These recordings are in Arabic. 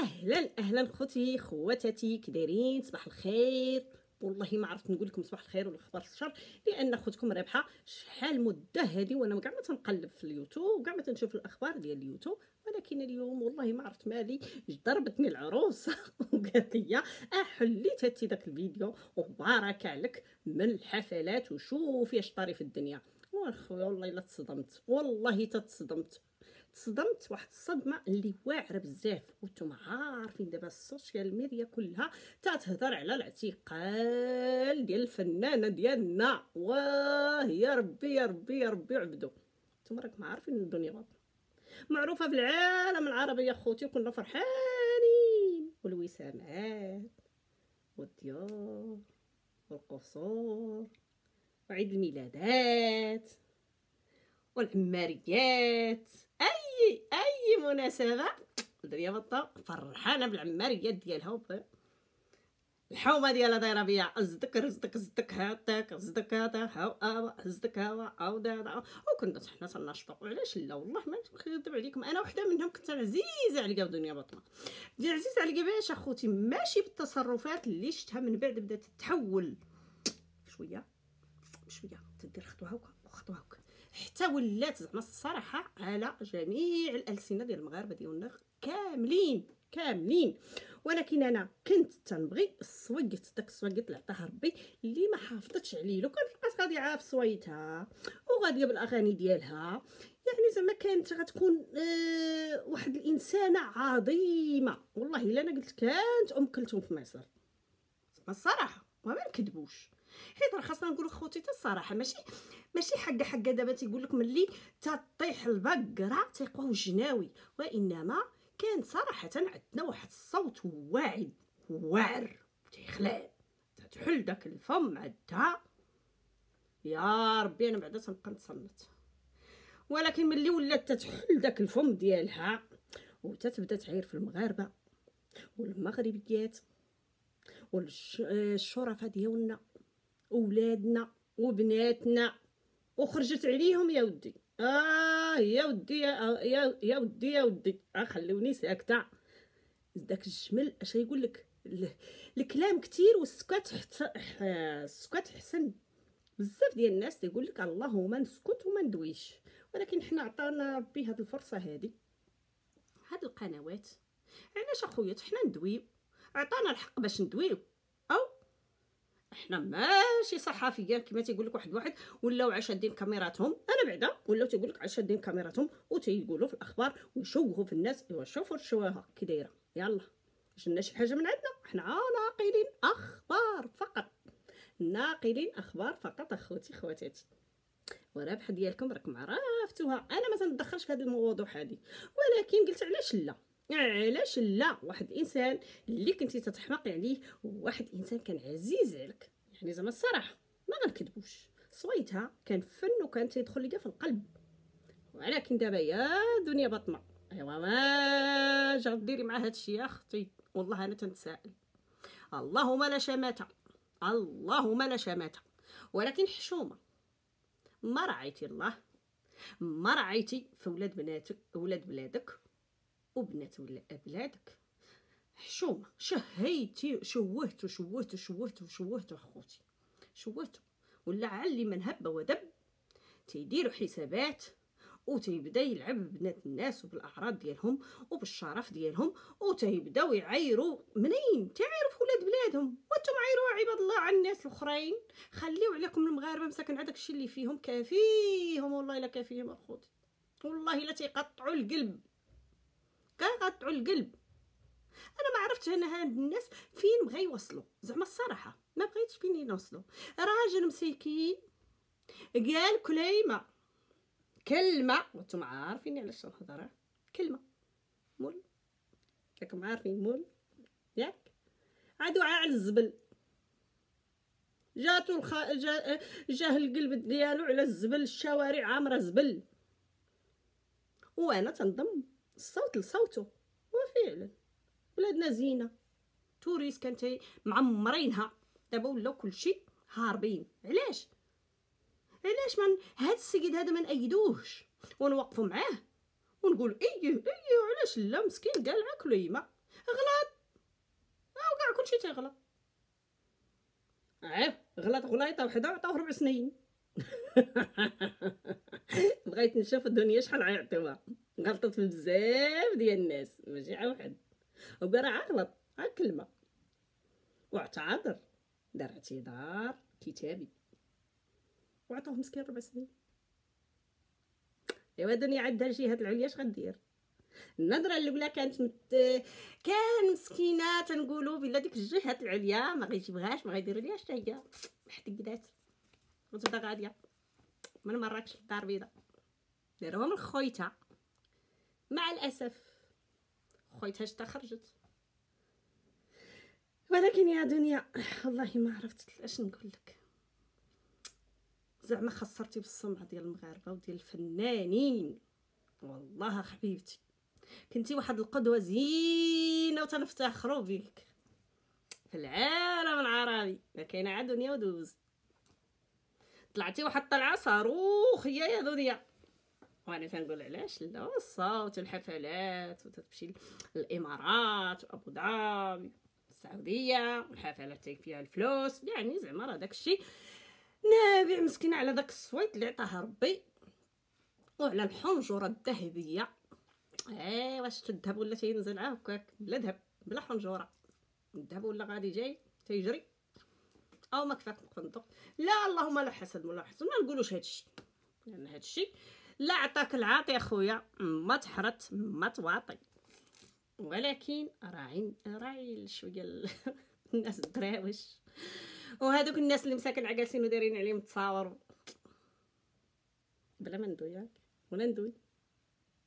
أهلا أهلا خوتي خواتاتي كي دايرين صباح الخير. والله ما عرفت نقول لكم صباح الخير ولا أخبار الشر لأن خوتكم رابحه شحال مدة هذه وأنا كاع ما تنقلب في اليوتيوب وكاع ما تنشوف الأخبار ديال اليوتيوب. ولكن اليوم والله ما عرفت مالي. ضربتني العروس وقالت لي احليت هاتي داك الفيديو. وبارك عليك من الحفلات وشوفي اش طاري في الدنيا. وأخويا والله إلا تصدمت والله تتصدمت تصدمت واحد الصدمة اللي واعرة بزاف. وأنتم عارفين دابا السوشيال ميديا كلها تتهضر على الاعتقال ديال الفنانة ديالنا. واه يا ربي يا ربي يا ربي عبدو. أنتم راكم عارفين الدنيا باطله معروفة في العالم العربي يا خوتي وكنا فرحانين. والوسامات والديار والقصور وعيد الميلادات والعماريات. أي اي مناسبه الدنيا بطة فرحانة بالعماريات ديالها الحومة ديالها دايره بيا ازدك رزدك زدك هاتك زدك هذا هاو ابا زدك هاو عاود وكنا حنا تنشطوا علاش لا؟ والله ما نكذب عليكم. أنا وحدة منهم كنت عزيزة عليا الدنيا بطمة. دي عزيزة عليا باش أخوتي. ماشي بالتصرفات اللي شفتها من بعد بدات تتحول شوية. شوية. تدير خطوة هكا وخطوة هكا. حتى ولات زعما الصراحة على جميع الألسنة ديال المغاربة ديالنا كاملين كاملين. ولكن أنا كنت تنبغي الصويت داك الصويت اللي عطاها ربي اللي ما حافظتش عليه. لو كان بقات غاديه عارف صويتها وغاديه بالاغاني ديالها يعني زعما كانت غتكون آه واحد الإنسانة عظيمة. والله إلا أنا قلت كانت أم كلثوم في مصر. الصراحة ما نكذبوش. حيت راه خاصنا نقولوا خوتي الصراحة ماشي ماشي حاجة حاجة دابا تيقول لك ملي تطيح البقرة تيقواو الجناوي وإنما كان صراحة عندنا واحد الصوت واعد واعر تيخلع. تحل داك الفم عندها. يا ربي أنا بعدا تنبقى نتصنت ولكن ملي ولات تتحل داك الفم ديالها وتتبدا تعير في المغاربة والمغربيات والشرفاء ديالنا. ولادنا وبناتنا وخرجت عليهم يا ودي. آه يا ودي يا يا, يا ودي يا ودي. آه خلوني ساكتة. داك الجمل اش يقول لك؟ الكلام كثير والسكات حت... السكات حسن. بزاف ديال الناس تيقول لك اللهم نسكت وما ندويش. ولكن حنا عطانا ربي هاد الفرصة هادي. هاد القنوات. علاش أخويا؟ حنا ندويو عطانا الحق باش ندويو. إحنا ماشي صحفيين كما تيقول لك واحد واحد ولاو عشادين كاميراتهم. أنا بعدا ولاو تيقول لك عشادين كاميراتهم وتيقولوا في الأخبار ويشوهوا في الناس ايوا شوفوا الشواهه كي دايرة. يلا. جنا شي حاجة من عندنا؟ حنا ناقلين أخبار فقط. ناقلين أخبار فقط أخوتي خواتاتي ورابحه ديالكم راكم عرفتوها. أنا ما تندخلش في هذا الموضوع هذه ولكن قلت علاش لا؟ علاش لا؟ واحد الإنسان اللي كنتي تتحماقي عليه وواحد الإنسان كان عزيز عليك. يعني زعما الصراحة ما غنكذبوش. صويتها كان فن وكان تيدخل ليا في القلب. ولكن دابا يا دنيا بطمه أيوا ما جا ديري مع هادشي يا أختي. والله أنا تنتسائل. اللهم لا شماتة. اللهم لا شماتة. ولكن حشومة. ما رعيتي الله. ما رعيتي في ولاد بناتك ولاد بلادك. وبنات ولا بلادك حشومه شهيتي شوهتو شوهتو شوهتو شوهتو أخوتي. شوهتو. ولا علي من هب ودب. تيديروا حسابات. وتيبدأ يلعب ببنات الناس وبالأعراض ديالهم وبالشرف ديالهم. وتيبدأو يعايروا منين؟ تعايروا في ولاد بلادهم. وأنتم عايروا عباد الله على الناس الأخرين. خليو عليكم المغاربة مساكن. هذاك الشيء اللي فيهم كافيهم. والله إلا كافيهم أخوتي. والله إلا تيقطعوا القلب. كيقطعوا القلب. أنا ما عرفتش أنا هاد الناس فين بغا يوصلوا. زعما الصراحة ما بغيتش فين يوصلوا. راجل مسكين قال كليمه كلمة. وأنتم عارفين علاش نهضر. كلمة. مول. راكم عارفين مول. ياك. عادو على الزبل. جاتو الخ... جا... جاه القلب ديالو على الزبل. الشوارع عامرة زبل. وأنا تنضم. الصوت لصوته. وفعلا ولادنا زينة. توريس كانت معمرينها. دابا ولاو كلشي هاربين. علاش؟ علاش من هاد السيد هذا ما نأيدوهش؟ ونوقفوا معاه. ونقول إيه إيه علاش لا مسكين قال عاكلو يما. كلشي تيغلط. عيب غلط غليطة وحدة عطاوه ربع سنين. بغيت نشوف الدنيا شحال غيعطيوها غلطت في بزاف ديال الناس. ماشي على واحد. وقرا غلط ها كلمه واعتذر. دار اعتذار كتابي. وعطوه مسكين ربع سنين. إيوا الدنيا عندها الجهات العليا اش غدير؟ النظرة الأولى كانت مت... كان مسكينة تنقولوا بلا ديك الجهات العليا ما غيجيبهاش ما ليها حتى هي. قدات وتبدا غاديه من مراكش للدار البيضاء داروها من خويتها مع الأسف خويتها شتا خرجت. ولكن يا دنيا والله ما عرفت أش نقول لك زعما خسرتي بالسمعه ديال المغاربة وديال الفنانين. والله حبيبتي. كنتي واحد القدوة زينة وتنفتخروا بك في العالم العربي. ما كاينة عاد دنيا ودوز. طلعتي واحد الطلعه صاروخيه يا دنيا وأنا تنقول علاش لا الصوت الحفلات وتمشي الإمارات وأبو ظبي السعودية والحفلات فيها الفلوس. يعني زعما راه داكشي نابع مسكين على داك الصويت اللي عطاه ربي. وعلى الحنجرة الذهبية. إيه واش الذهب ولا تينزل هكاك بلا ذهب بلا حنجرة. الذهب ولا غادي جاي تيجري. أو ما كفاك الفندق لا اللهم لا حسد ولا حسد ما نقولوش هادشي لأن يعني هادشي لا عطاك العاطي أخويا. ما تحرت ما تواطي ولكن راعي راعي شوية الناس الدراوش وهذوك الناس اللي مساكن عجالسين ودايرين عليهم تصاور. بلا ما ندوي ولا ندوي.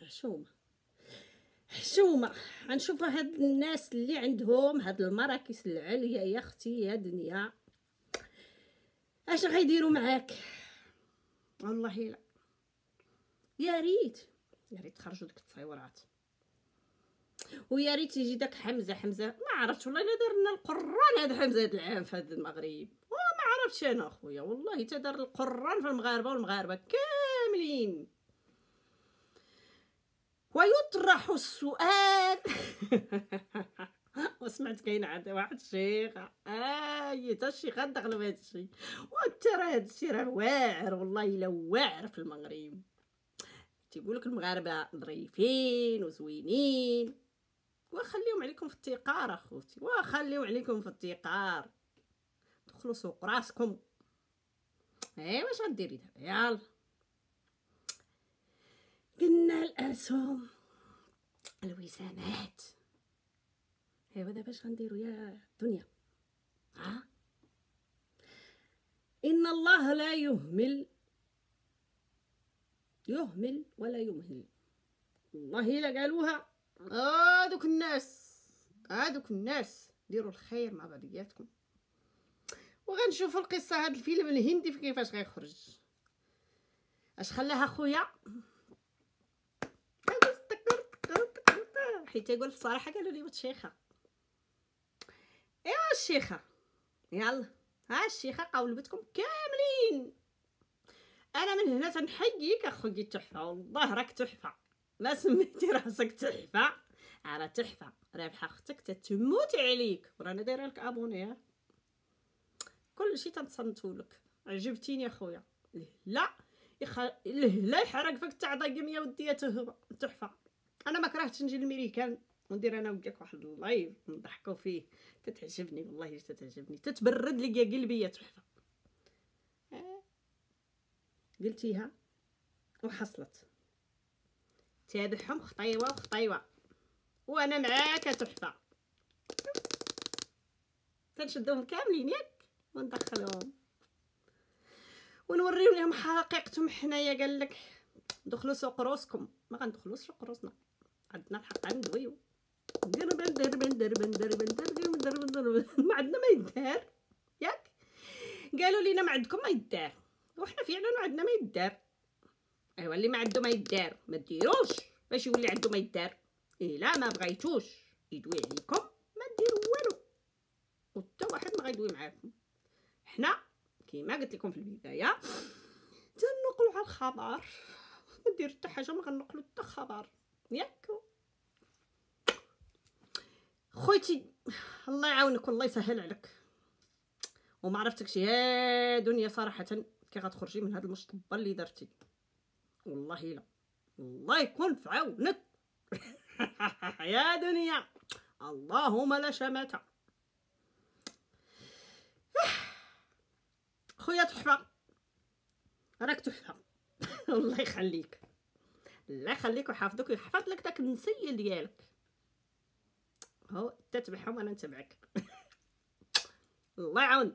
حشومة. حشومة. غنشوفوا هاد الناس اللي عندهم هاد المراكز العاليه يا أختي يا دنيا. اش غيديروا معاك؟ والله لا. يا ريت. يا ريت خرجوا ديك التصاورات ويا ريت يجي داك حمزة حمزة ما عرفتش والله إلا دار لنا القران هذا حمزة هذا العام في هذا المغرب. وما عرفتش أنا أخويا والله تدار القران في المغاربة والمغاربة كاملين. ويطرح السؤال. وسمعت كاين عاد واحد الشيخ اي تا الشيخ دخلوا في هذا الشيء وترى هذا الشيء راه واعر والله إلا واعر في المغرب. تيقول لك المغاربة ظريفين وزوينين. وخليهم عليكم في التقار أخوتي وخليهم عليكم في التقار. دخلوا سوق راسكم. إيه واش غديري دابا؟ يلا. قلنا الأسهم الوسامات ايوا دابا اش غنديروا يا دنيا. ها إن الله لا يهمل يهمل ولا يمهل. والله الا قالوها هادوك الناس هادوك الناس. ديروا الخير مع بعضياتكم. وغنشوفوا القصة هاد الفيلم الهندي في كيفاش غيخرج. أش خلاها خويا؟ حيت يقول بصراحه قالوا لي ايوا الشيخة. يلا ها الشيخة قولبتكم كاملين. أنا من هنا تنحييك اخويا تحفة والله راك تحفة. ما سميتي راسك تحفة؟ راه تحفة. رابحه أختك تتموت عليك. ورانا دايرة لك أبوني. كلشي تنصنتو لك. عجبتيني اخويا لا يخ... لا يحرق فيك تعطي يا ودي تحفة. أنا ما كرهتش نجي للميريكان وندير أنا وياك واحد اللايف نضحكوا فيه. تتعجبني والله تتعجبني. تتبرد لي قلبي يا تحفة. آه. قلتيها وحصلت. تابعهم خطيوة وخطيوة. وأنا معاك تحفة. تنشدوهم كاملين ياك وندخلهم ونوريو لهم حقيقتهم حنايا قال لك دخلوا سوق روسكم ما غندخلوش سوق روسنا عندنا الحق ندويو دربن دربن دربن دربن دربن دربن دربن ما عندنا ما يدار. ياك. قالوا لينا ما عندكم ما يدار. وحنا فعلا ما عندنا ما يدار. ايوا اللي ما عنده ما يدار. ما ديروش باش يولي عنده ما يدار؟ الا ما بغيتوش. يدوي عليكم ما ديروا والو. وحتى واحد ما غيدوي معاكم. حنا كيما قلت لكم في البداية تنقلوا على الخبر. ما ندير حتى حاجة ما غنقلوا حتى خبر. ياك. خويتي الله يعاونك والله يسهل عليك. وما عرفتكش يا دنيا صراحة كي غتخرجي من هاد المشطبة اللي درتي والله لا الله يكون في عونك. يا دنيا اللهم لا شماتة خويا تحفة راك تحفة. الله يخليك. الله يخليك ويحفظك ويحفظ لك داك النسيه ديالك. هو تتبعهم وأنا نتبعك الله يعاون.